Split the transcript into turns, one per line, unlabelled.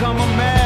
become a man.